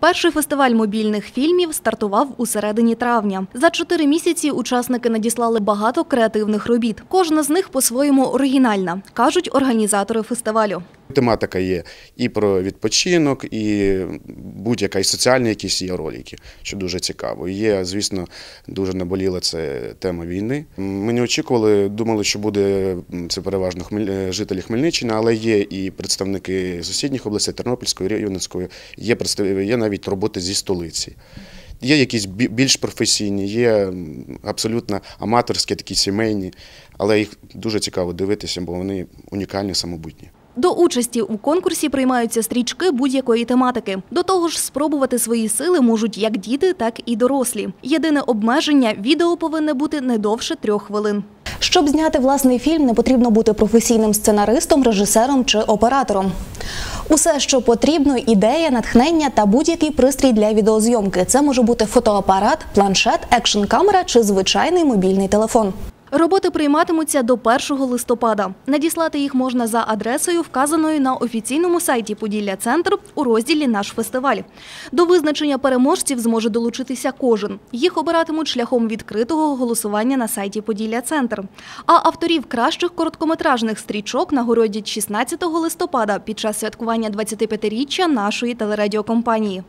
Перший фестиваль мобільних фільмів стартував у середині травня. За чотири місяці учасники надіслали багато креативних робіт. Кожна з них по-своєму оригінальна, кажуть організатори фестивалю. Тематика є і про відпочинок, і будь-яка і соціальні якісь є ролики, що дуже цікаво. Є, звісно, дуже наболіла це тема війни. Ми не очікували, думали, що буде це переважно е, жителі Хмельниччини, але є і представники сусідніх областей Тернопільської, Рівненської, є є навіть роботи зі столиці. Є якісь більш професійні, є абсолютно аматорські, такі сімейні, але їх дуже цікаво дивитися, бо вони унікальні, самобутні. До участі у конкурсі приймаються стрічки будь-якої тематики. До того ж, спробувати свої сили можуть як діти, так і дорослі. Єдине обмеження відео повинне бути не довше трьох хвилин. Щоб зняти власний фільм, не потрібно бути професійним сценаристом, режисером чи оператором. Усе, що потрібно, ідея, натхнення та будь-який пристрій для відеозйомки. Це може бути фотоапарат, планшет, екшн-камера чи звичайний мобільний телефон. Роботи прийматимуться до 1 листопада. Надіслати їх можна за адресою, вказаною на офіційному сайті Поділля Центр у розділі Наш фестиваль. До визначення переможців зможе долучитися кожен. Їх обиратимуть шляхом відкритого голосування на сайті Поділля Центр. А авторів кращих короткометражних стрічок нагородять 16 листопада під час святкування 25-річчя нашої телерадіокомпанії.